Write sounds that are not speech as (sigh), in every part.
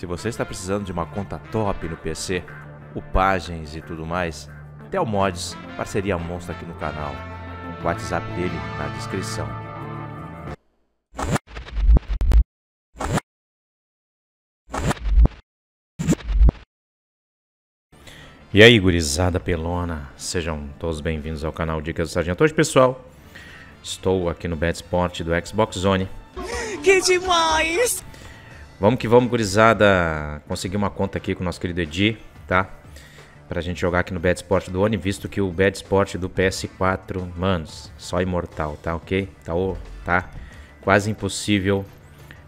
Se você está precisando de uma conta top no PC, upagens e tudo mais, Telmods, parceria monstra aqui no canal. O WhatsApp dele na descrição. E aí, gurizada pelona, sejam todos bem-vindos ao canal Dicas do Sargento. Hoje, pessoal, estou aqui no Bad Sport do Xbox Zone. Que demais! Vamos que vamos, gurizada, conseguir uma conta aqui com o nosso querido Edi, tá? Pra gente jogar aqui no Bad Sport do One, visto que o Bad Sport do PS4, manos, só imortal, tá ok? Tá, tá quase impossível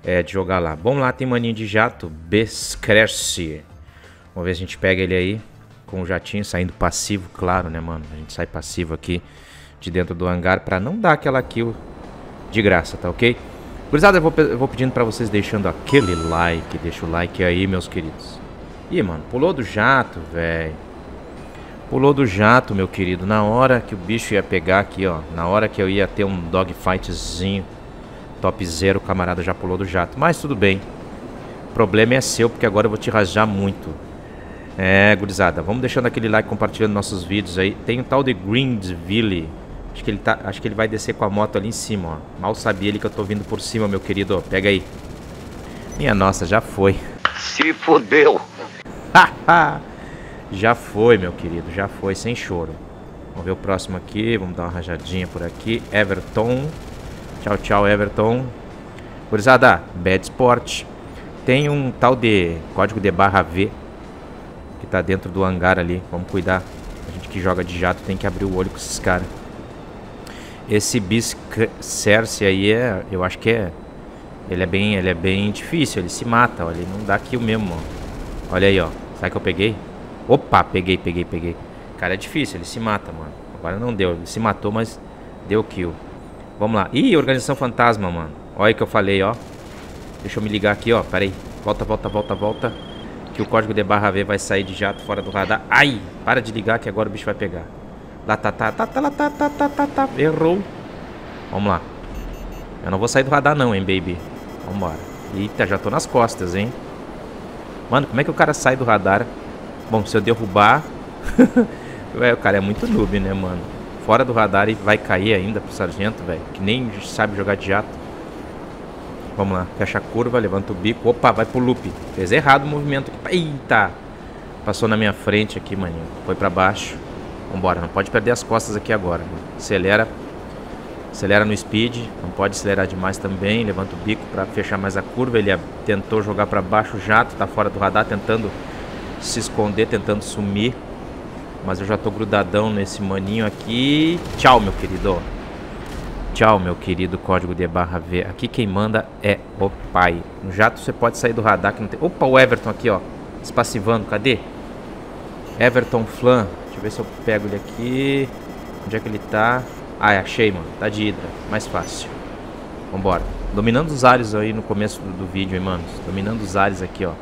é, de jogar lá. Vamos lá, tem maninho de jato, Bescresce. Vamos ver se a gente pega ele aí com o jatinho saindo passivo, claro, né, mano? A gente sai passivo aqui de dentro do hangar para não dar aquela kill de graça, tá ok? Gurizada, eu vou, eu vou pedindo para vocês deixando aquele like, deixa o like aí, meus queridos. Ih, mano, pulou do jato, velho. Pulou do jato, meu querido, na hora que o bicho ia pegar aqui, ó, na hora que eu ia ter um dogfightzinho top zero, o camarada já pulou do jato. Mas tudo bem. O problema é seu, porque agora eu vou te rajar muito. É, gurizada, vamos deixando aquele like, compartilhando nossos vídeos aí. Tem o tal de Greensville. Acho que ele tá, acho que ele vai descer com a moto ali em cima, ó. Mal sabia ele que eu tô vindo por cima, meu querido. Pega aí. Minha nossa, já foi. Se fodeu. já foi, meu querido, já foi, sem choro. Vamos ver o próximo aqui, vamos dar uma rajadinha por aqui. Everton. Tchau, tchau, Everton. Gurizada, Bad Sport. Tem um tal de código de barra V que tá dentro do hangar ali. Vamos cuidar. A gente que joga de jato tem que abrir o olho com esses caras. Esse Biscerce aí é, eu acho que é, ele é bem, ele é bem difícil, ele se mata, olha, ele não dá kill mesmo, ó. Olha aí, ó. Sabe que eu peguei? Opa, peguei, peguei, peguei. Cara, é difícil, ele se mata, mano. Agora não deu, ele se matou, mas deu kill. Vamos lá. Ih, organização fantasma, mano. Olha o que eu falei, ó. Deixa eu me ligar aqui, ó. Pera aí. Volta, volta, volta, volta. Que o código de barra V vai sair de jato fora do radar. Ai! Para de ligar que agora o bicho vai pegar. Lá tá, tá, tá, tá, tá, tá, tá, tá, tá. Errou. Vamos lá. Eu não vou sair do radar não, hein, baby. Vambora. Eita, já tô nas costas, hein. Mano, como é que o cara sai do radar? Bom, se eu derrubar... (laughs) Ué, o cara é muito noob, né, mano? Fora do radar e vai cair ainda pro sargento, velho. Que nem sabe jogar de jato. Vamos lá. Fecha a curva, levanta o bico. Opa, vai pro loop. Fez errado o movimento. Eita! Passou na minha frente aqui, maninho. Foi pra baixo. Vambora, não pode perder as costas aqui agora. Acelera. Acelera no speed. Não pode acelerar demais também. Levanta o bico para fechar mais a curva. Ele tentou jogar para baixo o jato. Tá fora do radar, tentando se esconder, tentando sumir. Mas eu já tô grudadão nesse maninho aqui. Tchau, meu querido. Tchau, meu querido código de barra V. Aqui quem manda é o pai. No jato você pode sair do radar que não tem... Opa, o Everton aqui, ó. Espassivando. Cadê? Everton Flan. Eu ver se eu pego ele aqui. Onde é que ele tá? Ah, achei, mano. Tá de Hydra. Mais fácil. Vambora. Dominando os ares aí no começo do, do vídeo, hein, mano. Dominando os ares aqui, ó.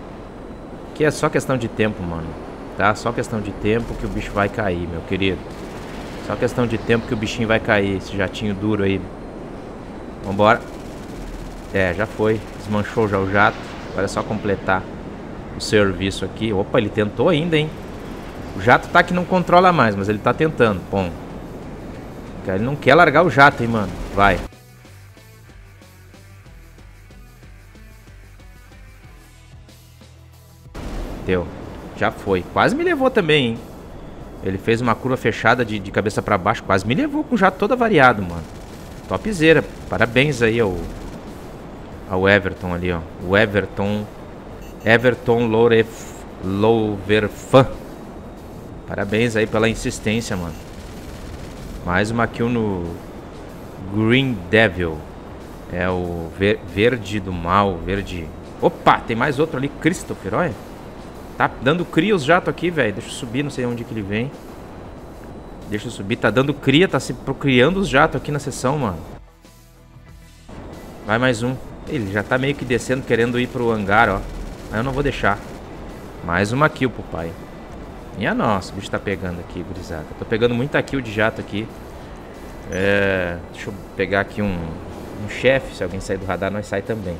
Que é só questão de tempo, mano. Tá? Só questão de tempo que o bicho vai cair, meu querido. Só questão de tempo que o bichinho vai cair. Esse jatinho duro aí. Vambora. É, já foi. Desmanchou já o jato. Agora é só completar o serviço aqui. Opa, ele tentou ainda, hein? O jato tá que não controla mais, mas ele tá tentando. Bom. Ele não quer largar o jato, hein, mano. Vai. Deu. Já foi. Quase me levou também, hein. Ele fez uma curva fechada de, de cabeça para baixo. Quase me levou com o jato todo variado, mano. Topzera. Parabéns aí ao, ao Everton ali, ó. O Everton. Everton Louref, Louverfan. Parabéns aí pela insistência, mano. Mais uma kill no Green Devil. É o ver verde do mal, verde... Opa, tem mais outro ali, Christopher, olha. Tá dando cria os jatos aqui, velho. Deixa eu subir, não sei onde que ele vem. Deixa eu subir, tá dando cria, tá se procriando os jatos aqui na sessão, mano. Vai mais um. Ele já tá meio que descendo, querendo ir pro hangar, ó. Mas eu não vou deixar. Mais uma kill pro pai. Minha nossa, o bicho tá pegando aqui, gurizada. Tô pegando muita kill de jato aqui. É, deixa eu pegar aqui um, um chefe. Se alguém sair do radar, nós sai também.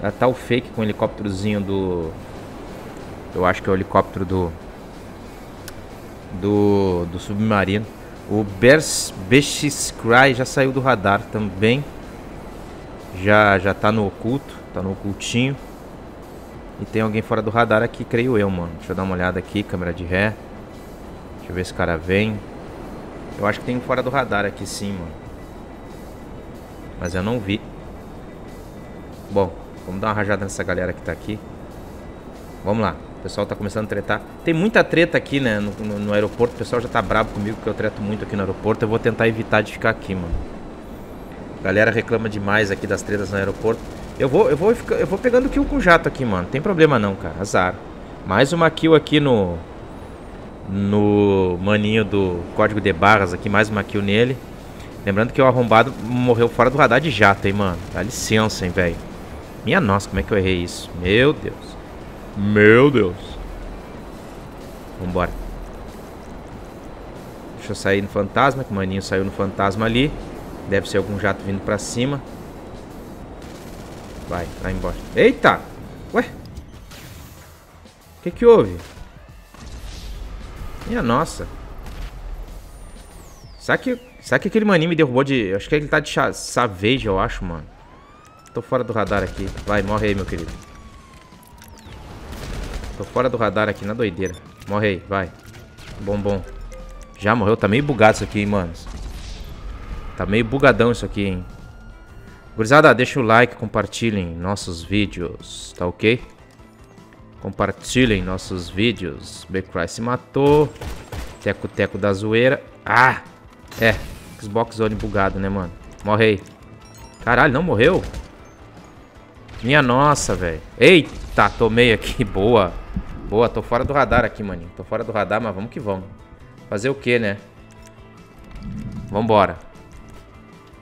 Ah, tá o fake com o helicópterozinho do... Eu acho que é o helicóptero do... Do, do submarino. O Bers Cry já saiu do radar também. Já, já tá no oculto, tá no ocultinho. E tem alguém fora do radar aqui, creio eu, mano. Deixa eu dar uma olhada aqui, câmera de ré. Deixa eu ver se o cara vem. Eu acho que tem um fora do radar aqui sim, mano. Mas eu não vi. Bom, vamos dar uma rajada nessa galera que tá aqui. Vamos lá. O pessoal tá começando a tretar. Tem muita treta aqui, né, no, no, no aeroporto. O pessoal já tá bravo comigo porque eu treto muito aqui no aeroporto. Eu vou tentar evitar de ficar aqui, mano. A galera reclama demais aqui das tretas no aeroporto. Eu vou, eu vou, eu vou pegando kill com jato aqui, mano. Tem problema não, cara. Azar. Mais uma kill aqui no... No maninho do código de barras aqui. Mais uma kill nele. Lembrando que o arrombado morreu fora do radar de jato, hein, mano. Dá licença, hein, velho. Minha nossa, como é que eu errei isso? Meu Deus. Meu Deus. Vambora. Deixa eu sair no fantasma, que o maninho saiu no fantasma ali. Deve ser algum jato vindo pra cima. Vai, vai embora. Eita! Ué? O que que houve? Minha nossa. Será que, será que aquele maninho me derrubou de... Acho que ele tá de Savage, eu acho, mano. Tô fora do radar aqui. Vai, morre aí, meu querido. Tô fora do radar aqui, na doideira. Morre aí, vai. Bom, bom. Já morreu. Tá meio bugado isso aqui, hein, mano. Tá meio bugadão isso aqui, hein. Gurizada, deixa o like, compartilhem nossos vídeos, tá ok? Compartilhem nossos vídeos. Backcry se matou. Teco-teco da zoeira. Ah! É, Xbox One bugado, né, mano? Morre aí. Caralho, não morreu? Minha nossa, velho. Eita, tomei aqui. (laughs) Boa. Boa, tô fora do radar aqui, maninho. Tô fora do radar, mas vamos que vamos. Fazer o que, né? Vambora.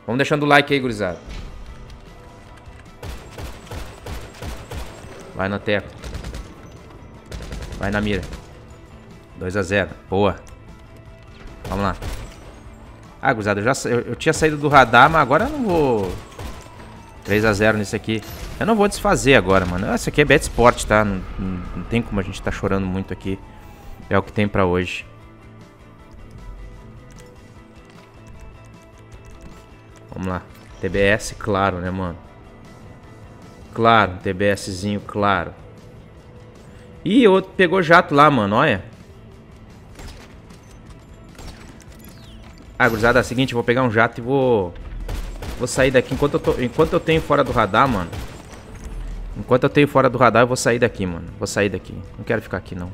Vamos deixando o like aí, gurizada. Vai na teco. Vai na mira. 2 a 0 Boa. Vamos lá. Ah, gurizada, eu, já, eu, eu, tinha saído do radar, mas agora eu não vou... 3 a 0 nesse aqui. Eu não vou desfazer agora, mano. Essa aqui é Bet Sport, tá? Não, não, não, tem como a gente tá chorando muito aqui. É o que tem pra hoje. Vamos lá. TBS, claro, né, mano? Claro, TBSzinho, claro. Ih, outro pegou jato lá, mano, olha. Ah, gurizada, é o seguinte, eu vou pegar um jato e vou... Vou sair daqui enquanto eu, tô, enquanto eu tenho fora do radar, mano. Enquanto eu tenho fora do radar, eu vou sair daqui, mano. Vou sair daqui. Não quero ficar aqui, não.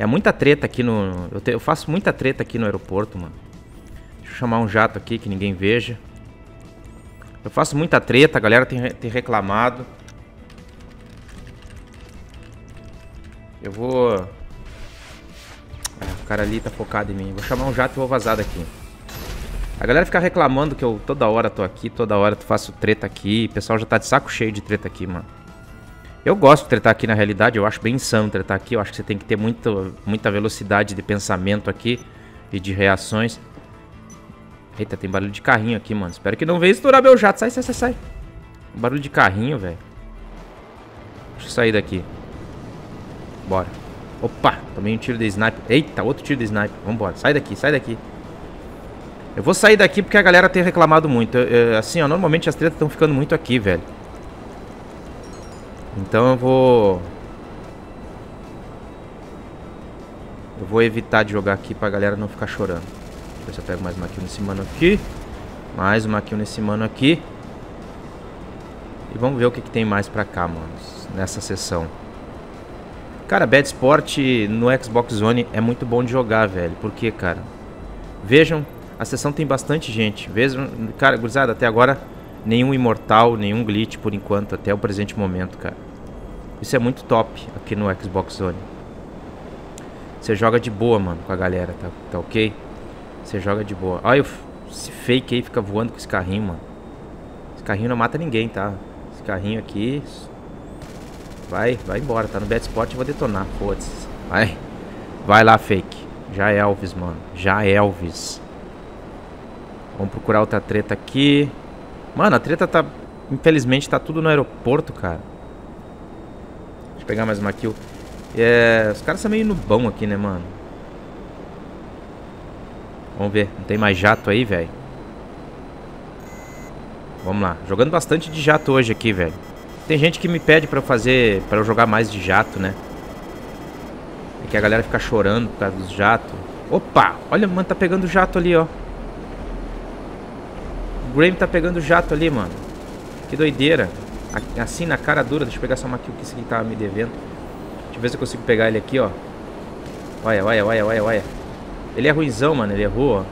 É muita treta aqui no... Eu, te, eu faço muita treta aqui no aeroporto, mano. Deixa eu chamar um jato aqui que ninguém veja. Eu faço muita treta, a galera tem, tem reclamado. Eu vou... Ah, o cara ali tá focado em mim. Vou chamar um jato e vou vazar daqui. A galera fica reclamando que eu toda hora tô aqui, toda hora faço treta aqui. O pessoal já tá de saco cheio de treta aqui, mano. Eu gosto de tretar aqui na realidade, eu acho bem insano tretar aqui. Eu acho que você tem que ter muito, muita velocidade de pensamento aqui e de reações. Eita, tem barulho de carrinho aqui, mano. Espero que não venha estourar meu jato. Sai, sai, sai, sai. Barulho de carrinho, velho. Deixa eu sair daqui. Bora. Opa, tomei um tiro de sniper. Eita, outro tiro de sniper. Vambora, sai daqui, sai daqui. Eu vou sair daqui porque a galera tem reclamado muito. Eu, eu, assim, ó, normalmente as tretas estão ficando muito aqui, velho. Então eu vou... Eu vou evitar de jogar aqui pra galera não ficar chorando. Deixa eu ver se eu pego mais uma kill nesse mano aqui. Mais uma kill nesse mano aqui. E vamos ver o que, que tem mais pra cá, mano. Nessa sessão. Cara, Bad Sport no Xbox One é muito bom de jogar, velho. Por quê, cara? Vejam, a sessão tem bastante gente. Vejam, cara, gurizada, até agora nenhum imortal, nenhum glitch por enquanto, até o presente momento, cara. Isso é muito top aqui no Xbox One. Você joga de boa, mano, com a galera, tá, tá ok? Você joga de boa. Olha esse fake aí fica voando com esse carrinho, mano. Esse carrinho não mata ninguém, tá? Esse carrinho aqui Vai, vai embora. Tá no Bad Spot, eu vou detonar. Foda-se. Vai. Vai lá, fake. Já é Elvis, mano. Já é Elvis. Vamos procurar outra treta aqui. Mano, a treta tá... Infelizmente tá tudo no aeroporto, cara. eu pegar mais uma kill. É, os caras são meio bom aqui, né, mano? Vamos ver. Não tem mais jato aí, velho. Vamos lá. Jogando bastante de jato hoje aqui, velho. Tem gente que me pede pra eu fazer... Pra eu jogar mais de jato, né? É que a galera fica chorando por causa dos jatos. Opa! Olha, mano, tá pegando jato ali, ó. O Graham tá pegando jato ali, mano. Que doideira. Assim, na cara dura. Deixa eu pegar só uma kill que esse aqui tava me devendo. Deixa eu ver se eu consigo pegar ele aqui, ó. Olha, olha, olha, olha, olha. Ele é ruizão, mano. Ele errou, ó.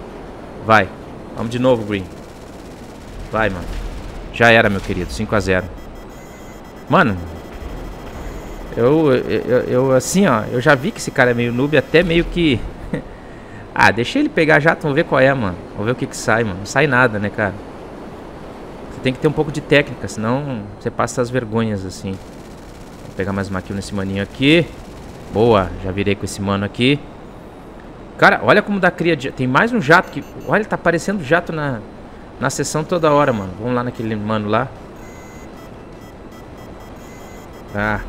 Vai. Vamos de novo, Green. Vai, mano. Já era, meu querido. 5x0. Mano. Eu, eu, eu, assim, ó. Eu já vi que esse cara é meio noob. Até meio que... (laughs) ah, deixa ele pegar jato. Vamos ver qual é, mano. Vamos ver o que que sai, mano. Não sai nada, né, cara? Você tem que ter um pouco de técnica. Senão você passa as vergonhas, assim. Vou pegar mais uma kill nesse maninho aqui. Boa. Já virei com esse mano aqui. Cara, olha como dá cria de... Tem mais um jato que... Olha, tá aparecendo jato na, na sessão toda hora, mano. Vamos lá naquele mano lá. Ah,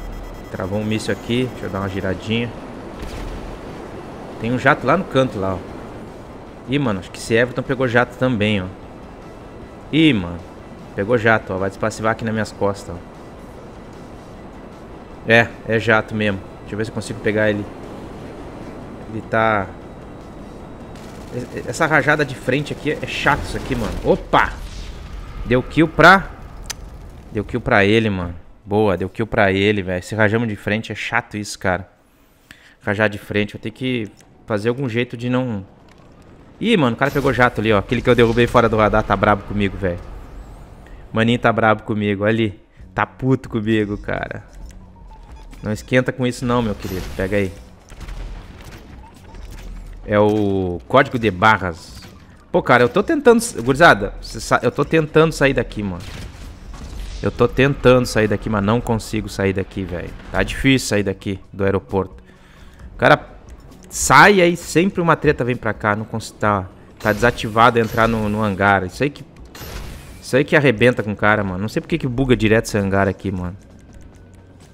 travou um míssil aqui. Deixa eu dar uma giradinha. Tem um jato lá no canto lá, ó. Ih, mano, acho que esse Everton pegou jato também, ó. Ih, mano. Pegou jato, ó. Vai despassivar aqui nas minhas costas, ó. É, é jato mesmo. Deixa eu ver se eu consigo pegar ele. Ele tá essa rajada de frente aqui é chato isso aqui, mano. Opa! Deu kill pra... Deu kill pra ele, mano. Boa, deu kill pra ele, velho. Esse rajamo de frente é chato isso, cara. Rajar de frente. Vou ter que fazer algum jeito de não... Ih, mano, o cara pegou jato ali, ó. Aquele que eu derrubei fora do radar tá brabo comigo, velho. Maninho tá brabo comigo. Ali. Tá puto comigo, cara. Não esquenta com isso não, meu querido. Pega aí. É o código de barras. Pô, cara, eu tô tentando... Gurizada, eu tô tentando sair daqui, mano. Eu tô tentando sair daqui, mas não consigo sair daqui, velho. Tá difícil sair daqui do aeroporto. O cara sai aí sempre uma treta vem pra cá. Não consigo... Tá, tá desativado entrar no, no hangar. Isso aí que... Isso aí que arrebenta com o cara, mano. Não sei porque que buga direto esse hangar aqui, mano.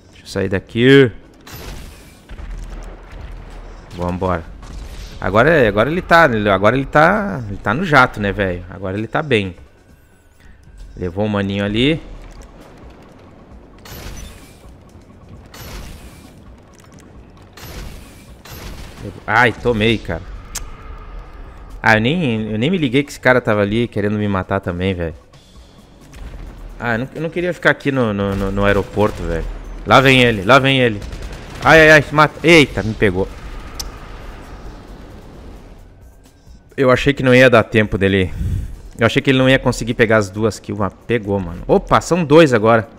Deixa eu sair daqui. Vambora. Agora, agora ele tá. Agora ele tá. Ele tá no jato, né, velho? Agora ele tá bem. Levou um maninho ali. Ai, tomei, cara. Ah, eu nem, eu nem me liguei que esse cara tava ali querendo me matar também, velho. Ah, eu não, eu não, queria ficar aqui no, no, no aeroporto, velho. Lá vem ele, lá vem ele. Ai, ai, ai, mata. Eita, me pegou. Eu achei que não ia dar tempo dele. Eu achei que ele não ia conseguir pegar as duas kills. Mas pegou, mano. Opa, são dois agora.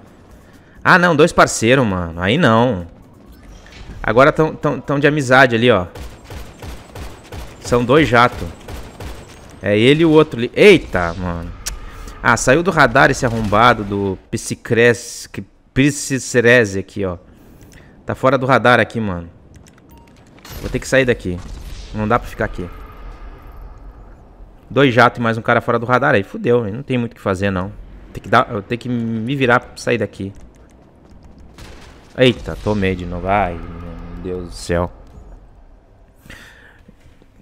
Ah, não. Dois parceiros, mano. Aí não. Agora estão tão, tão de amizade ali, ó. São dois jatos. É ele e o outro ali. Eita, mano. Ah, saiu do radar esse arrombado do Piscicrese aqui, ó. Tá fora do radar aqui, mano. Vou ter que sair daqui. Não dá pra ficar aqui. Dois jatos e mais um cara fora do radar. Aí fudeu, não tem muito o que fazer, não. Tem que dar, eu tenho que me virar pra sair daqui. Eita, tomei de novo. Ai, meu Deus do céu.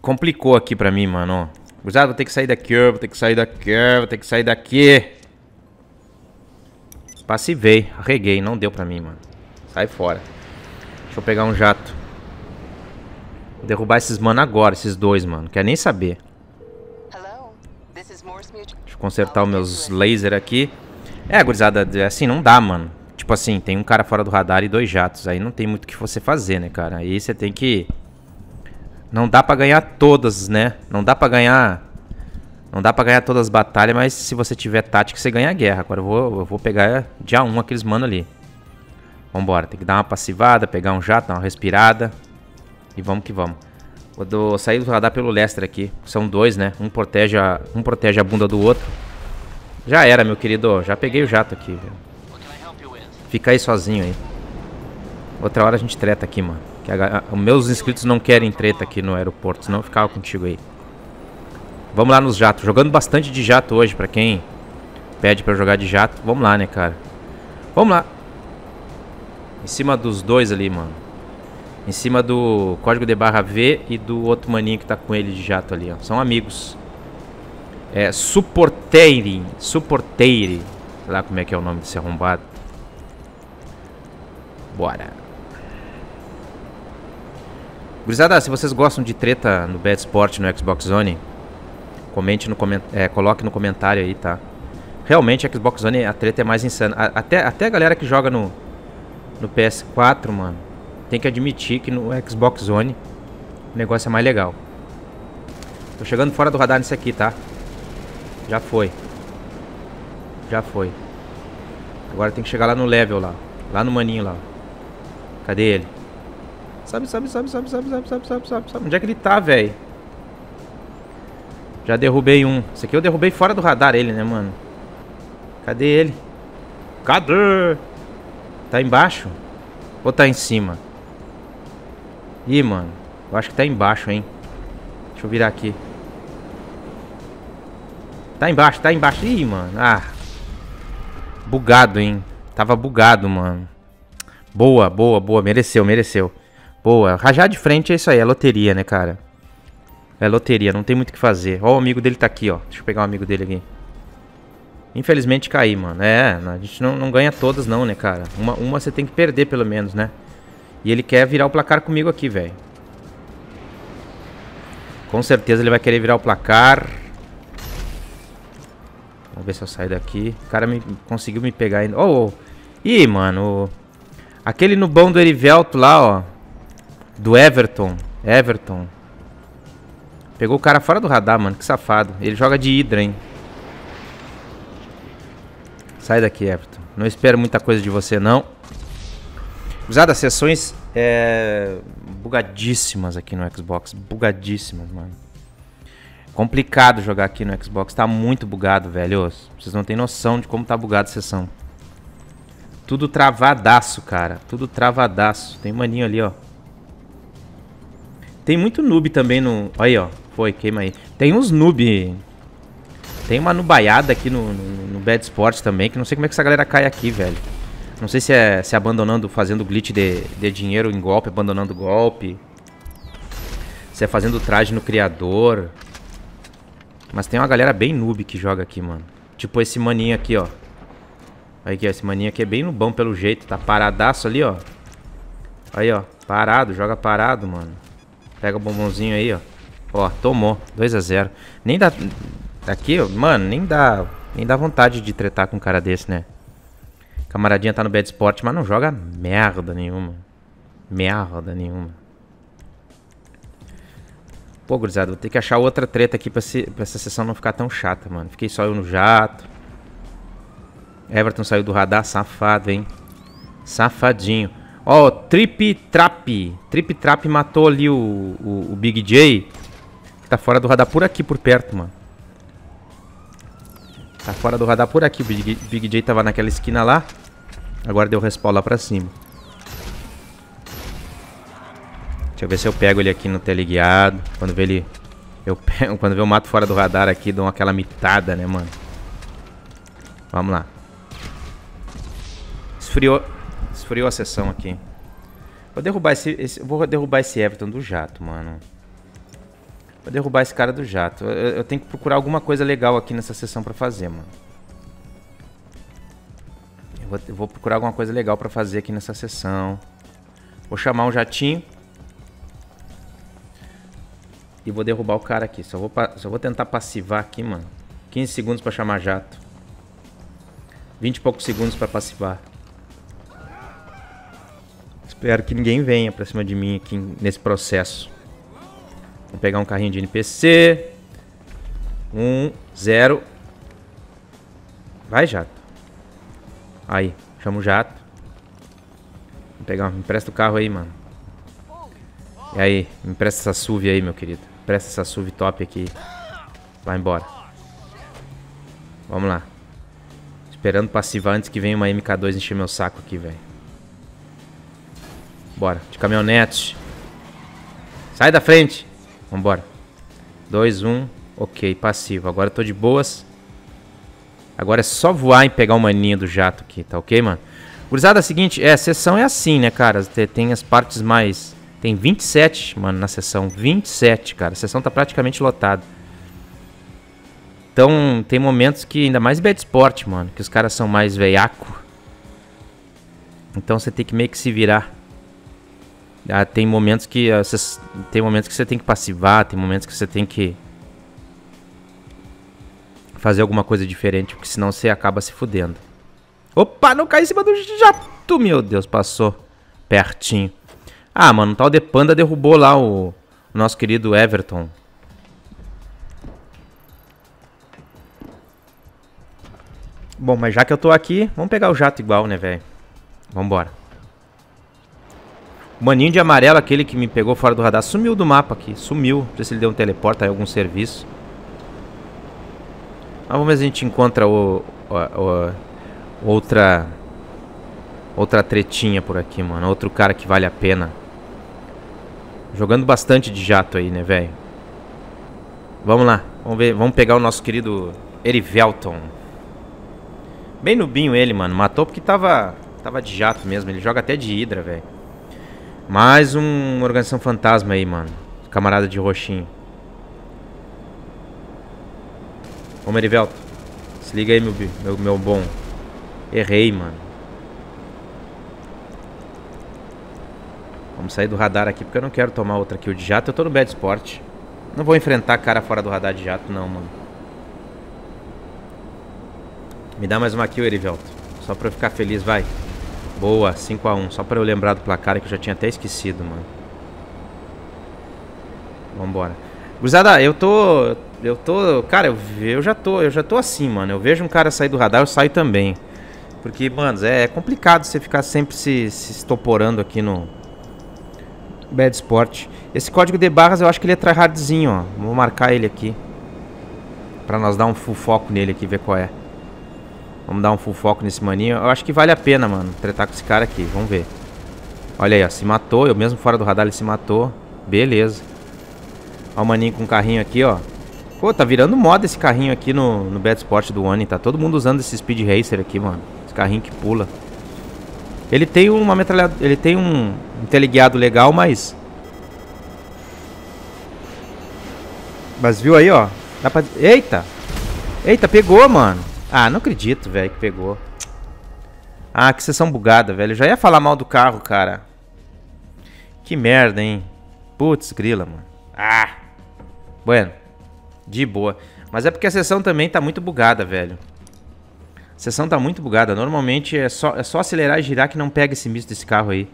Complicou aqui pra mim, mano. Cruzado, vou ter que sair daqui, vou ter que sair daqui, vou ter que sair daqui. Passivei, arreguei, não deu pra mim, mano. Sai fora. Deixa eu pegar um jato. Vou derrubar esses mano agora, esses dois, mano. Quer nem saber. Deixa eu consertar os meus lasers aqui. É, gurizada, assim, não dá, mano. Tipo assim, tem um cara fora do radar e dois jatos. Aí não tem muito o que você fazer, né, cara? Aí você tem que... Não dá pra ganhar todas, né? Não dá pra ganhar... Não dá pra ganhar todas as batalhas, mas se você tiver tática, você ganha a guerra. Agora eu vou, eu vou pegar dia 1 aqueles mano ali. Vambora, tem que dar uma passivada, pegar um jato, dar uma respirada. E vamos que vamos. Vou sair do radar pelo Lester aqui. São dois, né? Um protege a, um protege a bunda do outro. Já era, meu querido. Já peguei o jato aqui? Fica aí sozinho aí. Outra hora a gente treta aqui, mano. Que a, a, meus inscritos não querem treta aqui no aeroporto, senão eu ficava contigo aí. Vamos lá nos jatos. Jogando bastante de jato hoje, pra quem pede pra jogar de jato. Vamos lá, né, cara? Vamos lá. Em cima dos dois ali, mano. Em cima do código de barra V e do outro maninho que tá com ele de jato ali, ó. São amigos. É, Suporteire. Suporteire. Sei lá como é que é o nome desse arrombado. Bora. Gurizada, se vocês gostam de treta no Bad Sport no Xbox One, comente no coment é, coloque no comentário aí, tá? Realmente Xbox One, a treta é mais insana. A, até, até a galera que joga no, no PS4, mano, tem que admitir que no Xbox One o negócio é mais legal. Tô chegando fora do radar nisso aqui, tá? Já foi. Já foi. Agora tem que chegar lá no level lá. Lá no maninho lá. Cadê ele? Sabe, sabe, sabe, sabe, sabe, sabe, sabe, sabe, sabe, sabe. Onde é que ele tá, velho? Já derrubei um. Esse aqui eu derrubei fora do radar ele, né, mano? Cadê ele? Cadê? Tá embaixo? Ou tá em cima? Ih, mano. Eu acho que tá embaixo, hein? Deixa eu virar aqui. Tá embaixo, tá embaixo. Ih, mano. Ah. Bugado, hein? Tava bugado, mano. Boa, boa, boa. Mereceu, mereceu. Boa. Rajar de frente é isso aí. É loteria, né, cara? É loteria. Não tem muito o que fazer. Ó, o amigo dele tá aqui, ó. Deixa eu pegar o um amigo dele aqui. Infelizmente caí, mano. É, a gente não, não ganha todas não, né, cara? Uma, uma você tem que perder, pelo menos, né? E ele quer virar o placar comigo aqui, velho. Com certeza ele vai querer virar o placar. Vamos ver se eu saio daqui. O cara me, conseguiu me pegar ainda. Oh, oh. Ih, mano. Aquele bom do Erivelto lá, ó. Do Everton. Everton. Pegou o cara fora do radar, mano. Que safado. Ele joga de Hydra, hein. Sai daqui, Everton. Não espero muita coisa de você, não. Usada sessões é, bugadíssimas aqui no Xbox. Bugadíssimas, mano. Complicado jogar aqui no Xbox. Tá muito bugado, velho. Vocês não têm noção de como tá bugado a sessão. Tudo travadaço, cara. Tudo travadaço. Tem maninho ali, ó. Tem muito noob também no... Aí, ó. Foi, queima aí. Tem uns noob... Tem uma nubaiada aqui no, no, no Bad Sports também, que não sei como é que essa galera cai aqui, velho. Não sei se é se é abandonando, fazendo glitch de, de dinheiro em golpe, abandonando golpe. Se é fazendo traje no criador. Mas tem uma galera bem noob que joga aqui, mano. Tipo esse maninho aqui, ó. Aqui, ó, esse maninho aqui é bem bom pelo jeito. Tá paradaço ali, ó. Aí, ó. Parado, joga parado, mano. Pega o bombonzinho aí, ó. Ó, tomou. 2 a 0 Nem dá... Aqui, mano, nem dá... Nem dá vontade de tretar com um cara desse, né? Camaradinha tá no bad sport, mas não joga merda nenhuma. Merda nenhuma. Pô, gurizada, vou ter que achar outra treta aqui pra, se, pra essa sessão não ficar tão chata, mano. Fiquei só eu no jato. Everton saiu do radar, safado, hein? Safadinho. Ó, oh, Trip Trap. Trip Trap matou ali o, o, o Big J. Tá fora do radar por aqui, por perto, mano. Tá fora do radar por aqui. O Big, Big J tava naquela esquina lá. Agora deu respawn lá pra cima. Deixa eu ver se eu pego ele aqui no teleguiado. Quando vê ele... Eu pego, (laughs) quando vê eu mato fora do radar aqui, dou aquela mitada, né, mano? Vamos lá. Esfriou... Esfriou a sessão aqui. Vou derrubar esse, esse... Vou derrubar esse Everton do jato, mano. Vou derrubar esse cara do jato. Eu, eu tenho que procurar alguma coisa legal aqui nessa sessão pra fazer, mano. Eu vou, eu vou procurar alguma coisa legal pra fazer aqui nessa sessão. Vou chamar um jatinho. E vou derrubar o cara aqui. Só vou, só vou tentar passivar aqui, mano. 15 segundos pra chamar jato. 20 e poucos segundos pra passivar. Espero que ninguém venha pra cima de mim aqui nesse processo. Vamos pegar um carrinho de NPC. Um, zero. Vai, jato. Aí, chama o jato. Vamos pegar, me empresta o carro aí, mano. E aí, me empresta essa SUV aí, meu querido. Presta essa SUV top aqui. Vai embora. Vamos lá. Esperando passivar antes que venha uma MK2 encher meu saco aqui, velho. Bora. De caminhonete. Sai da frente. Vambora. 2, 1. Um. Ok, passivo. Agora eu tô de boas. Agora é só voar e pegar o maninho do jato aqui, tá ok, mano? Gurizada, é o seguinte, é, a sessão é assim, né, cara? Tem as partes mais... Tem 27, mano, na sessão. 27, cara. A sessão tá praticamente lotada. Então, tem momentos que, ainda mais Bad Sport, mano, que os caras são mais veiaco. Então você tem que meio que se virar. Ah, tem momentos que uh, cês, tem momentos que você tem que passivar, tem momentos que você tem que fazer alguma coisa diferente, porque senão você acaba se fudendo. Opa, não cai em cima do jato, meu Deus, passou pertinho. Ah, mano, tal de Panda derrubou lá o, o nosso querido Everton. Bom, mas já que eu tô aqui, vamos pegar o jato igual, né, velho? Vambora. Maninho de amarelo, aquele que me pegou fora do radar, sumiu do mapa aqui. Sumiu. Não sei se ele deu um teleporte aí, algum serviço. Mas vamos ver se a gente encontra o, o, o, outra outra tretinha por aqui, mano. Outro cara que vale a pena. Jogando bastante de jato aí, né, velho? Vamos lá. Vamos ver, vamos pegar o nosso querido Erivelton. Bem nubinho ele, mano. Matou porque tava tava de jato mesmo. Ele joga até de hidra, velho. Mais um organização fantasma aí, mano. Camarada de roxinho. Ô, Merivelto. Se liga aí, meu, meu, meu bom. Errei, mano. Vamos sair do radar aqui, porque eu não quero tomar outra kill de jato. Eu tô no bad sport. Não vou enfrentar cara fora do radar de jato, não, mano. Me dá mais uma kill, Erivelto. Só pra eu ficar feliz, vai. Boa, 5x1. Só pra eu lembrar do placar que eu já tinha até esquecido, mano. Vambora. Gurizada, eu tô eu tô. Cara, eu, eu já tô. Eu já tô assim, mano. Eu vejo um cara sair do radar, eu saio também. Porque, mano, é, é complicado você ficar sempre se, se estoporando aqui no. Bad Sport. Esse código de barras eu acho que ele é tryhardzinho, ó. Vou marcar ele aqui. Pra nós dar um full foco nele aqui, ver qual é. Vamos dar um full foco nesse maninho. Eu acho que vale a pena, mano, tretar com esse cara aqui. Vamos ver. Olha aí, ó. Se matou. Eu mesmo fora do radar ele se matou. Beleza. Ó o maninho com o carrinho aqui, ó. Pô, tá virando moda esse carrinho aqui no, no Bad Sport do One. Tá todo mundo usando esse Speed Racer aqui, mano. Esse carrinho que pula. Ele tem uma metralhadora... Ele tem um, um legal, mas... Mas viu aí, ó. Dá pra... Eita! Eita, pegou, mano. Ah, não acredito, velho, que pegou. Ah, que sessão bugada, velho. Eu já ia falar mal do carro, cara. Que merda, hein. Putz, grila, mano. Ah. Bueno. De boa. Mas é porque a sessão também tá muito bugada, velho. A sessão tá muito bugada. Normalmente é só, é só acelerar e girar que não pega esse misto desse carro aí.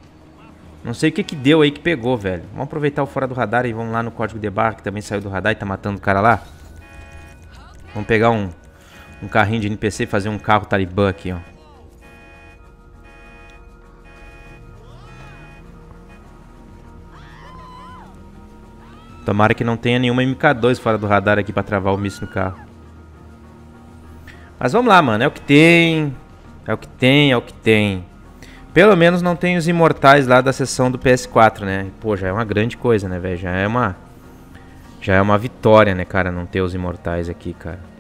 Não sei o que que deu aí que pegou, velho. Vamos aproveitar o fora do radar e vamos lá no código de barra que também saiu do radar e tá matando o cara lá. Vamos pegar um, um carrinho de NPC e fazer um carro talibã aqui, ó. Tomara que não tenha nenhuma MK2 fora do radar aqui pra travar o míssil no carro. Mas vamos lá, mano. É o que tem. É o que tem, é o que tem. Pelo menos não tem os imortais lá da sessão do PS4, né? Pô, já é uma grande coisa, né, velho? Já é uma... Já é uma vitória, né, cara, não ter os imortais aqui, cara.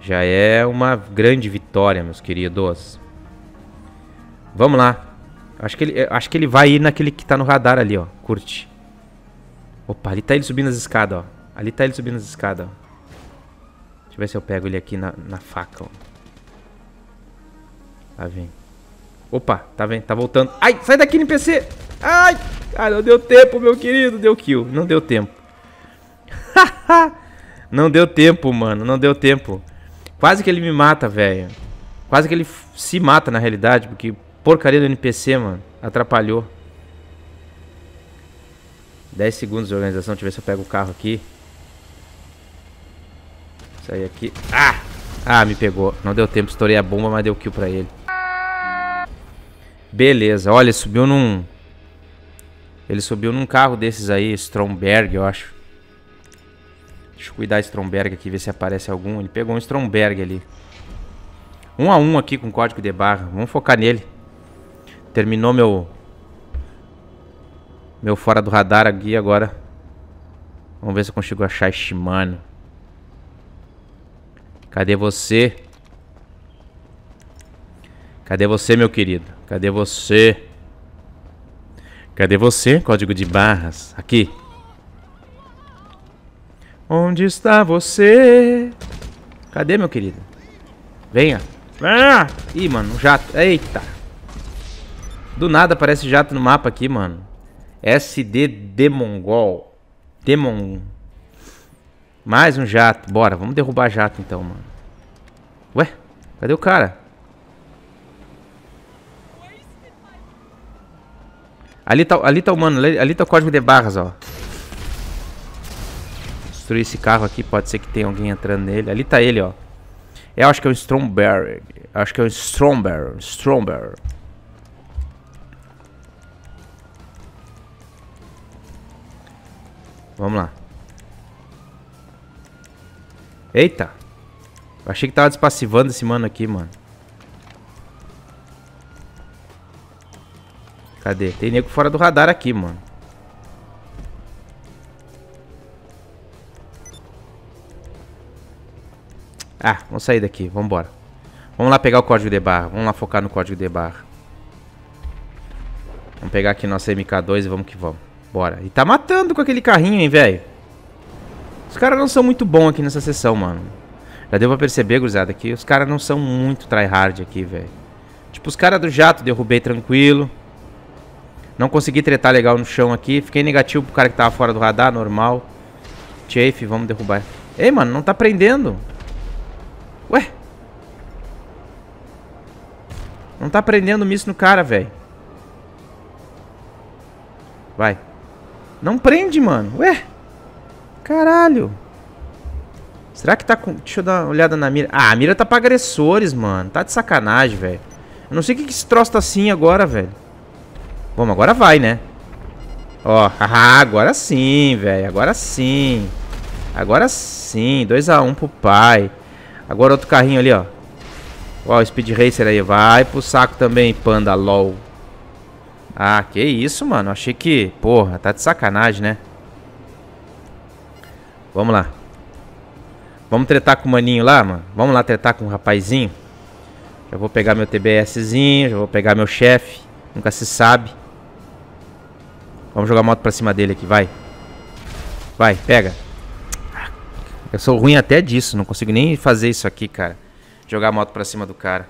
Já é uma grande vitória, meus queridos. Vamos lá. Acho que ele, acho que ele vai ir naquele que tá no radar ali, ó. Curte. Opa, ali tá ele subindo as escadas, ó. Ali tá ele subindo as escadas, ó. Deixa eu ver se eu pego ele aqui na, na faca, ó. Tá vendo? Opa, tá vendo? Tá voltando. Ai, sai daqui, NPC! Ai! Ah, não deu tempo, meu querido. Deu kill. Não deu tempo. (laughs) não deu tempo, mano. Não deu tempo. Quase que ele me mata, velho. Quase que ele se mata, na realidade. Porque porcaria do NPC, mano. Atrapalhou. 10 segundos de organização. Deixa eu ver se eu pego o carro aqui. Sair aqui. Ah! Ah, me pegou. Não deu tempo. Estourei a bomba, mas deu kill pra ele. Beleza. Olha, subiu num... Ele subiu num carro desses aí. Stromberg, eu acho. Deixa eu cuidar Stromberg aqui, ver se aparece algum. Ele pegou um Stromberg ali. Um a um aqui com código de barra. Vamos focar nele. Terminou meu meu fora do radar aqui agora. Vamos ver se eu consigo achar este mano. Cadê você? Cadê você, meu querido? Cadê você? Cadê você? Código de barras. Aqui. Onde está você? Cadê, meu querido? Venha. Venha! Ih, mano, um jato. Eita. Do nada aparece jato no mapa aqui, mano. SD Demongol. Demon. Mais um jato. Bora, vamos derrubar jato então, mano. Ué, cadê o cara? Ali tá, ali tá o mano, ali, ali tá o código de barras, ó. Destruir esse carro aqui, pode ser que tenha alguém entrando nele. Ali tá ele, ó. Eu acho que é o Stromberg. Acho que é o Stromberg. Stromberg. Vamos lá. Eita. Eu achei que tava despassivando esse mano aqui, mano. Cadê? Tem nego fora do radar aqui, mano. Ah, vamos sair daqui, vamos. Vamos lá pegar o código de barra. Vamos lá focar no código de barra. Vamos pegar aqui nossa MK2 e vamos que vamos. Bora. E tá matando com aquele carrinho, hein, velho. Os caras não são muito bons aqui nessa sessão, mano. Já deu pra perceber, gurizada, que os caras não são muito tryhard aqui, velho. Tipo, os caras do jato derrubei tranquilo. Não consegui tretar legal no chão aqui. Fiquei negativo pro cara que tava fora do radar, normal. Chafe, vamos derrubar. Ei, mano, não tá prendendo. Ué? Não tá prendendo misto no cara, velho. Vai. Não prende, mano. Ué? Caralho. Será que tá com... Deixa eu dar uma olhada na mira. Ah, a mira tá pra agressores, mano. Tá de sacanagem, velho. Eu não sei o que, que esse troço tá assim agora, velho. Vamos, agora vai, né? Ó, haha, agora sim, velho. Agora sim. Agora sim. 2x1 um pro pai. Agora outro carrinho ali, ó. Ó, o Speed Racer aí. Vai pro saco também, panda, lol. Ah, que isso, mano. Achei que... Porra, tá de sacanagem, né? Vamos lá. Vamos tretar com o maninho lá, mano. Vamos lá tretar com o rapazinho. Já vou pegar meu TBSzinho. Já vou pegar meu chefe. Nunca se sabe. Vamos jogar moto pra cima dele aqui, vai. Vai, pega. Eu sou ruim até disso, não consigo nem fazer isso aqui, cara. Jogar a moto pra cima do cara.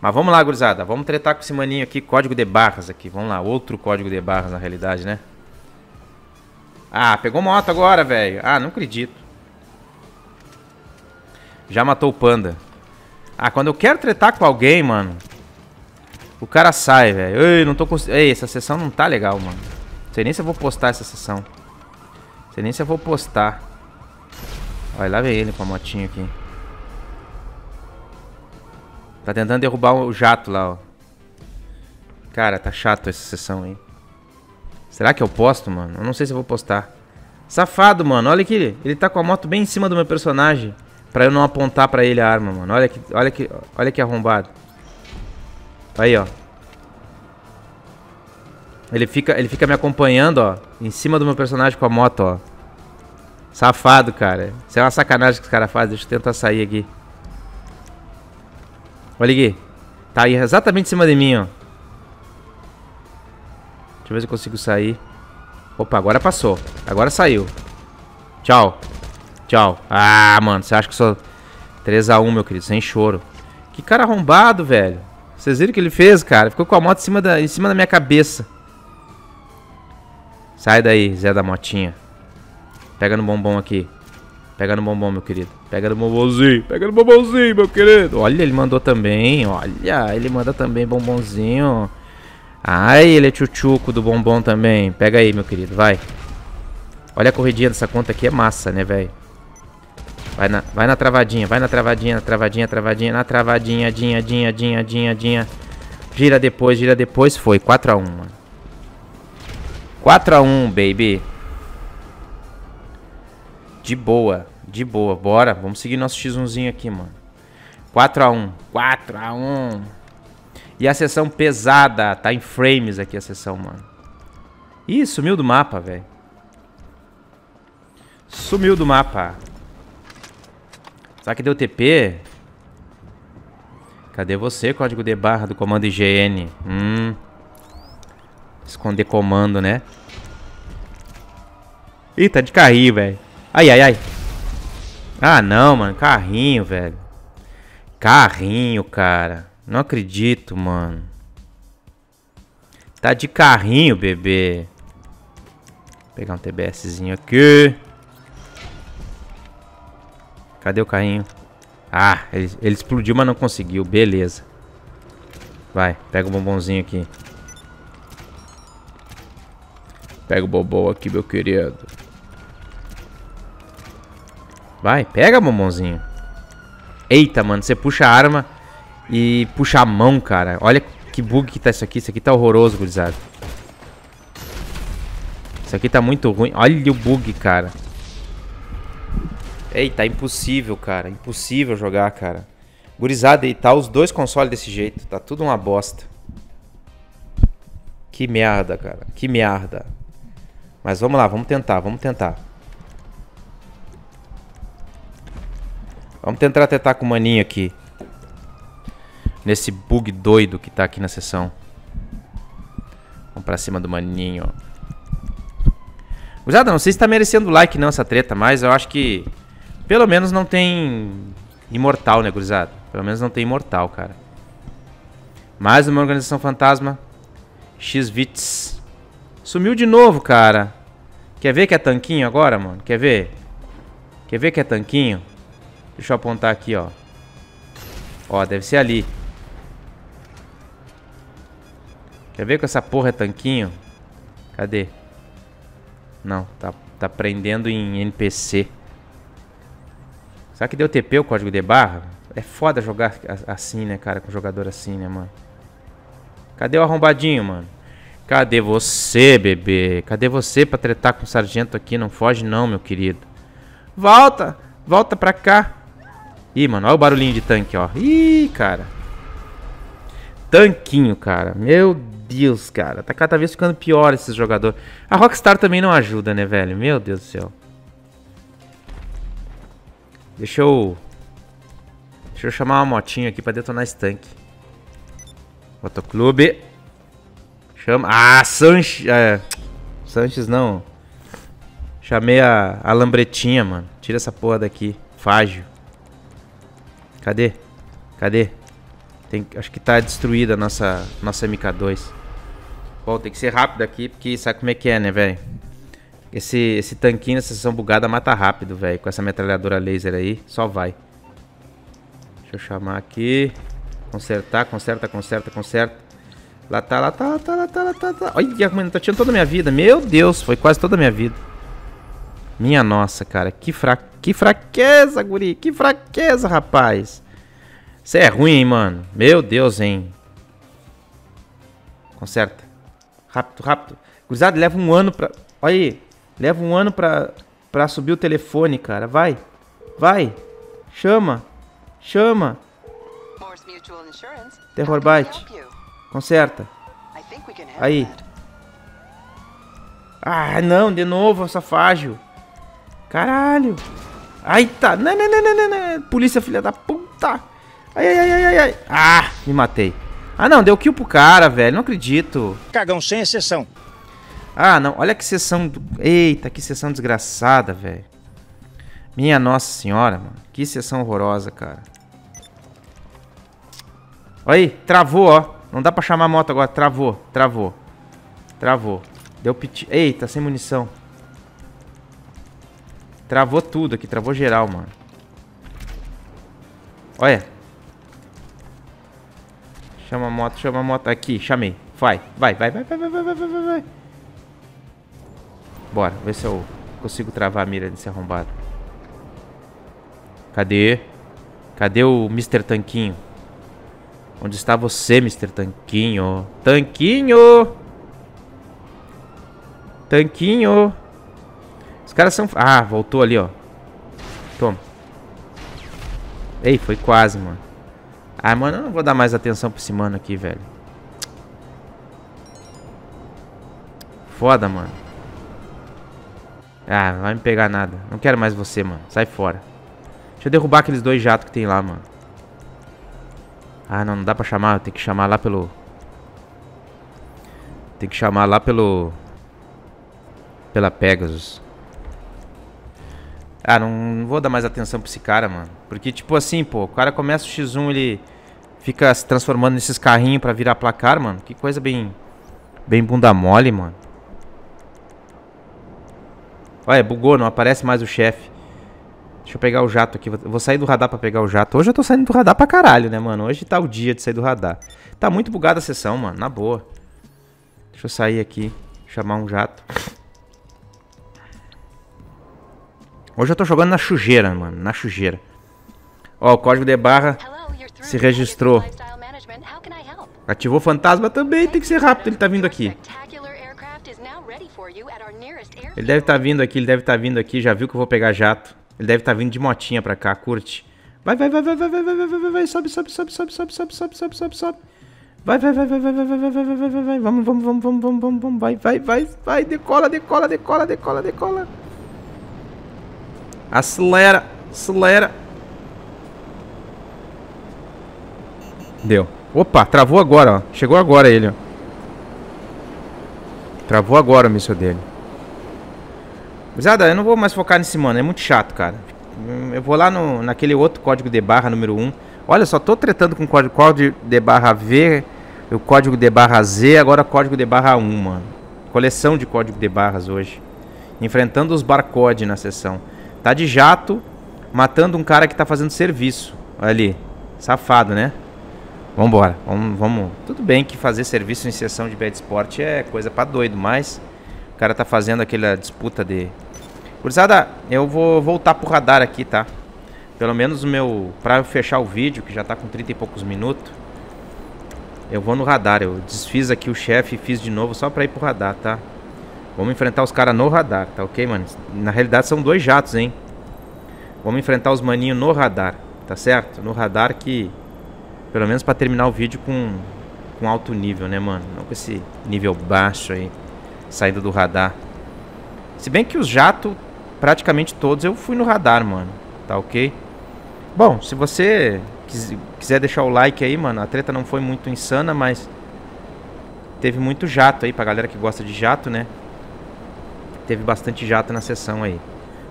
Mas vamos lá, gurizada. Vamos tretar com esse maninho aqui, código de barras aqui. Vamos lá, outro código de barras na realidade, né? Ah, pegou moto agora, velho. Ah, não acredito. Já matou o panda. Ah, quando eu quero tretar com alguém, mano, o cara sai, velho. Ei, não tô conseguindo. Ei, essa sessão não tá legal, mano. Não sei nem se eu vou postar essa sessão. Não sei nem se eu vou postar. Olha, lá vem ele com a motinha aqui. Tá tentando derrubar o jato lá, ó. Cara, tá chato essa sessão aí. Será que eu posto, mano? Eu não sei se eu vou postar. Safado, mano. Olha aqui. Ele tá com a moto bem em cima do meu personagem. Pra eu não apontar pra ele a arma, mano. Olha que, olha que, olha que arrombado. Aí, ó. Ele fica, ele fica me acompanhando, ó. Em cima do meu personagem com a moto, ó. Safado, cara. Isso é uma sacanagem que os caras fazem. Deixa eu tentar sair aqui. Olha aqui. Tá aí exatamente em cima de mim, ó. Deixa eu ver se eu consigo sair. Opa, agora passou. Agora saiu. Tchau. Tchau. Ah, mano. Você acha que sou 3x1, meu querido? Sem choro. Que cara arrombado, velho. Vocês viram o que ele fez, cara? Ficou com a moto em cima da, em cima da minha cabeça. Sai daí, Zé da Motinha. Pega no bombom aqui. Pega no bombom, meu querido. Pega no bombonzinho. Pega no bombonzinho, meu querido. Olha, ele mandou também. Olha, ele manda também bombonzinho. Ai, ele é tchutchuco do bombom também. Pega aí, meu querido. Vai. Olha a corridinha dessa conta aqui. É massa, né, velho? Vai na, vai na travadinha, vai na travadinha, na travadinha, travadinha, na travadinha, dinha, dinha, dinha, dinha, dinha. Gira depois, gira depois. Foi, 4x1, mano. 4x1, baby. De boa, de boa. Bora, vamos seguir nosso X1zinho aqui, mano. 4x1, 4x1. E a sessão pesada, tá em frames aqui a sessão, mano. Ih, sumiu do mapa, velho. Sumiu do mapa. Será que deu TP? Cadê você, código de barra do comando IGN? Hum. Esconder comando, né? Ih, tá de carrinho, velho. Ai, ai, ai. Ah, não, mano. Carrinho, velho. Carrinho, cara. Não acredito, mano. Tá de carrinho, bebê. Vou pegar um TBSzinho aqui. Cadê o carrinho? Ah, ele, ele explodiu, mas não conseguiu. Beleza. Vai, pega o bombonzinho aqui. Pega o bombom aqui, meu querido. Vai, pega, bombonzinho. Eita, mano, você puxa a arma e puxa a mão, cara. Olha que bug que tá isso aqui. Isso aqui tá horroroso, gurizada. Isso aqui tá muito ruim. Olha o bug, cara. Eita, tá impossível, cara. Impossível jogar, cara. Gurizada, e tá os dois consoles desse jeito. Tá tudo uma bosta. Que merda, cara. Que merda. Mas vamos lá, vamos tentar, vamos tentar. Vamos tentar tentar com o maninho aqui. Nesse bug doido que tá aqui na sessão. Vamos pra cima do maninho, ó. Gurizada, não sei se tá merecendo like não essa treta, mas eu acho que... Pelo menos não tem... Imortal, né, gurizada? Pelo menos não tem imortal, cara. Mais uma organização fantasma. X-Vits. Sumiu de novo, cara. Quer ver que é tanquinho agora, mano? Quer ver? Quer ver que é tanquinho? Deixa eu apontar aqui, ó. Ó, deve ser ali. Quer ver que essa porra é tanquinho? Cadê? Não, tá, tá prendendo em NPC. Será que deu TP o código de barra? É foda jogar assim, né, cara? Com jogador assim, né, mano? Cadê o arrombadinho, mano? Cadê você, bebê? Cadê você pra tretar com o sargento aqui? Não foge não, meu querido. Volta! Volta pra cá. Ih, mano, olha o barulhinho de tanque, ó. Ih, cara. Tanquinho, cara. Meu Deus, cara. Tá cada vez ficando pior esses jogadores. A Rockstar também não ajuda, né, velho? Meu Deus do céu. Deixa eu... Deixa eu chamar uma motinha aqui pra detonar esse tanque. Motoclube. Chama... Ah, Sanches... É... Sanches não. Chamei a, a lambretinha, mano. Tira essa porra daqui. Fágio. Cadê? Cadê? Tem, acho que tá destruída a nossa, nossa MK2. Bom, tem que ser rápido aqui, porque sabe como é que é, né, velho? Esse, esse tanquinho na sessão bugada mata rápido, velho. Com essa metralhadora laser aí, só vai. Deixa eu chamar aqui. Consertar, conserta, conserta, conserta. Lá tá, lá tá, lá tá, lá tá, lá tá. Tá. Olha, mano, tá tirando toda a minha vida. Meu Deus, foi quase toda a minha vida. Minha nossa, cara. Que, fra... que fraqueza, guri. Que fraqueza, rapaz. Você é ruim, hein, mano. Meu Deus, hein. Conserta. Rápido, rápido. Cruzado, leva um ano pra... Olha aí. Leva um ano pra, pra subir o telefone, cara. Vai. Vai. Chama. Chama. Terror Byte. Conserta. Aí. Ah, não. De novo, safágio. Caralho. Ai, tá. Não, não, não, não, não. Polícia, filha da puta. Ai, ai, ai, ai, ai. Ah, me matei. Ah, não. Deu kill pro cara, velho. Não acredito. Cagão, sem exceção. Ah, não. Olha que sessão... Do... Eita, que sessão desgraçada, velho. Minha nossa senhora, mano. Que sessão horrorosa, cara. Olha aí. Travou, ó. Não dá pra chamar a moto agora. Travou. Travou. Travou. Deu piti... Eita, sem munição. Travou tudo aqui, travou geral, mano. Olha. Chama a moto, chama a moto. Aqui, chamei. Vai, vai, vai, vai, vai, vai, vai, vai, vai, vai. Bora, ver se eu consigo travar a mira desse arrombado. Cadê? Cadê o Mr. Tanquinho? Onde está você, Mr. Tanquinho? Tanquinho! Tanquinho! Caras são... Ah, voltou ali, ó. Toma. Ei, foi quase, mano. Ah, mano, eu não vou dar mais atenção pra esse mano aqui, velho. Foda, mano. Ah, não vai me pegar nada. Não quero mais você, mano. Sai fora. Deixa eu derrubar aqueles dois jatos que tem lá, mano. Ah, não, não dá pra chamar. Tem que chamar lá pelo... Tem que chamar lá pelo... Pela Pegasus. Ah, não, vou dar mais atenção pra esse cara, mano. Porque, tipo assim, pô, o cara começa o X1, ele fica se transformando nesses carrinhos pra virar placar, mano. Que coisa bem... Bem bunda mole, mano. Olha, bugou, não aparece mais o chefe. Deixa eu pegar o jato aqui. Vou sair do radar pra pegar o jato. Hoje eu tô saindo do radar pra caralho, né, mano? Hoje tá o dia de sair do radar. Tá muito bugada a sessão, mano. Na boa. Deixa eu sair aqui. Chamar um jato. Hoje eu tô jogando na sujeira, mano. Na sujeira. Ó, o código de barra se registrou. Ativou fantasma também, tem que ser rápido, ele tá vindo aqui. Ele deve estar tá vindo aqui, ele deve estar tá vindo aqui, já viu que eu vou pegar jato. Ele deve estar tá vindo de motinha pra cá, curte. Vai, vai, vai, vai, vai, vai, vai, vai, vai, vai, vai, sobe, sobe, sobe, sobe, sobe, sobe, sobe, sobe, sobe, sobe. Vai, vai, vai, vai, vai, vai, vai, vai, vai, vai, vai, vai, vai, vamos, vamos, vamos, vamos, vamos, vamos, vamos, vai, vai, vai, vai, decola, decola, decola, decola, decola. Acelera, acelera. Deu. Opa, travou agora, ó. Chegou agora ele, ó. Travou agora o míssil dele. Zada, eu não vou mais focar nesse mano, é muito chato, cara. Eu vou lá no, naquele outro código de barra número 1. Olha, só tô tretando com o código, código de barra V, o código de barra Z, agora código de barra 1, mano. Coleção de código de barras hoje. Enfrentando os barcode na sessão. Tá de jato, matando um cara que tá fazendo serviço. Olha ali. Safado, né? Vambora. Vamos, vamos. Tudo bem que fazer serviço em sessão de bad sport é coisa pra doido, mas o cara tá fazendo aquela disputa de. Curizada, eu vou voltar pro radar aqui, tá? Pelo menos o meu. Pra eu fechar o vídeo, que já tá com 30 e poucos minutos. Eu vou no radar. Eu desfiz aqui o chefe e fiz de novo só pra ir pro radar, tá? Vamos enfrentar os caras no radar, tá ok, mano? Na realidade são dois jatos, hein? Vamos enfrentar os maninhos no radar, tá certo? No radar que... Pelo menos pra terminar o vídeo com, com alto nível, né, mano? Não com esse nível baixo aí. Saindo do radar. Se bem que os jatos, praticamente todos, eu fui no radar, mano. Tá ok? Bom, se você quiser deixar o like aí, mano. A treta não foi muito insana, mas... Teve muito jato aí pra galera que gosta de jato, né? Teve bastante jato na sessão aí.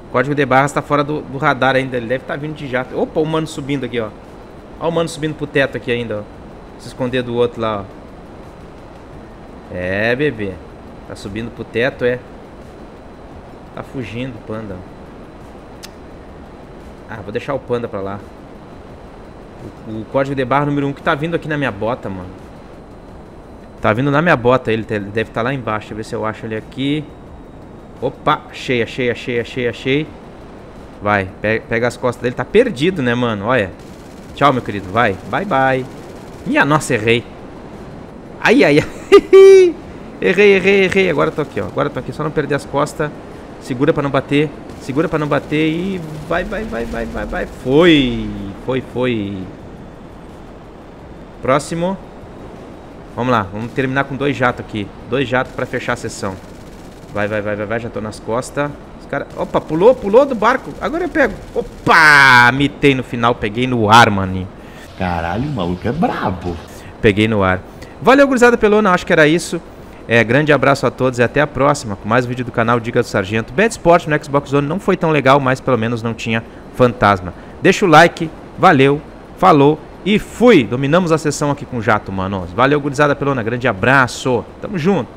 O código de barras tá fora do, do radar ainda. Ele deve estar tá vindo de jato. Opa, o mano subindo aqui, ó. Ó o mano subindo pro teto aqui ainda, ó. Se esconder do outro lá, ó. É, bebê. Tá subindo pro teto, é. Tá fugindo o panda. Ah, vou deixar o panda pra lá. O, o código de barra número 1 um que tá vindo aqui na minha bota, mano. Tá vindo na minha bota ele. Deve estar tá lá embaixo. Deixa eu ver se eu acho ele aqui. Opa, cheia, cheia, cheia, cheia, cheia. Vai, pega, as costas dele. Tá perdido, né, mano? Olha. Tchau, meu querido. Vai. Bye, bye. Minha nossa, errei. Ai, ai, ai. (laughs) errei, errei, errei. Agora tô aqui, ó. Agora tô aqui. Só não perder as costas. Segura pra não bater. Segura pra não bater e vai, vai, vai, vai, vai, vai. Foi. Foi, foi. Próximo. Vamos lá. Vamos terminar com dois jatos aqui. Dois jatos pra fechar a sessão. Vai, vai, vai, vai, vai. Já tô nas costas. Os cara... Opa, pulou, pulou do barco. Agora eu pego. Opa! Mitei no final. Peguei no ar, maninho. Caralho, o maluco é brabo. Peguei no ar. Valeu, gurizada pelona. Acho que era isso. É, grande abraço a todos e até a próxima com mais um vídeo do canal Diga do Sargento. Bad Sport no Xbox One não foi tão legal, mas pelo menos não tinha fantasma. Deixa o like, valeu, falou e fui! Dominamos a sessão aqui com o Jato, manos. Valeu, gurizada pelona. Grande abraço. Tamo junto.